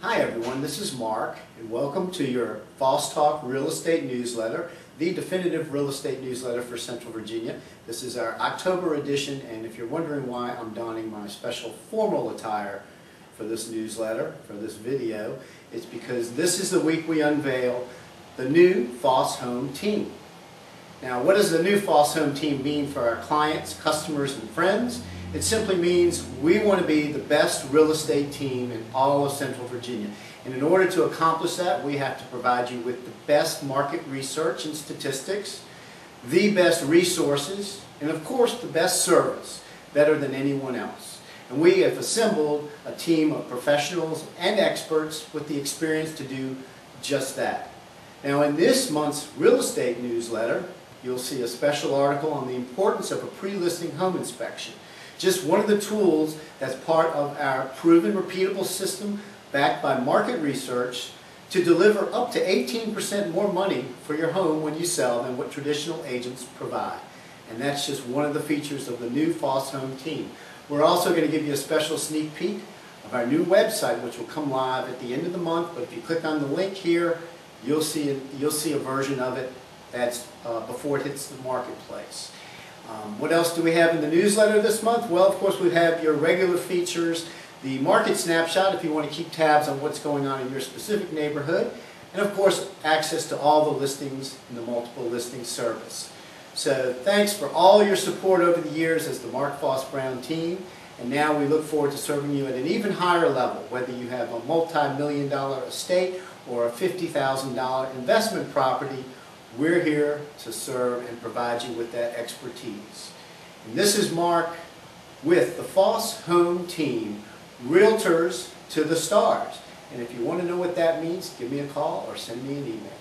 Hi everyone, this is Mark and welcome to your Foss Talk Real Estate Newsletter, the definitive real estate newsletter for Central Virginia. This is our October edition and if you're wondering why I'm donning my special formal attire for this newsletter, for this video, it's because this is the week we unveil the new Foss Home Team. Now what does the new Foss Home Team mean for our clients, customers, and friends? It simply means we want to be the best real estate team in all of Central Virginia. And in order to accomplish that, we have to provide you with the best market research and statistics, the best resources, and of course the best service, better than anyone else. And we have assembled a team of professionals and experts with the experience to do just that. Now in this month's real estate newsletter, you'll see a special article on the importance of a pre-listing home inspection. Just one of the tools that's part of our proven repeatable system backed by market research to deliver up to 18% more money for your home when you sell than what traditional agents provide. And that's just one of the features of the new Foss Home team. We're also going to give you a special sneak peek of our new website, which will come live at the end of the month. But if you click on the link here, you'll see, you'll see a version of it that's uh, before it hits the marketplace. Um, what else do we have in the newsletter this month? Well, of course, we have your regular features, the market snapshot if you want to keep tabs on what's going on in your specific neighborhood, and of course, access to all the listings in the multiple listing service. So thanks for all your support over the years as the Mark Foss Brown team. And now we look forward to serving you at an even higher level, whether you have a multi-million dollar estate or a $50,000 investment property we're here to serve and provide you with that expertise. And this is Mark with the Foss Home Team, Realtors to the Stars. And if you want to know what that means, give me a call or send me an email.